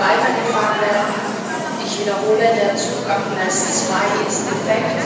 weitergefahren werden. Ich wiederhole, der Zug am Gleis 2 ist defekt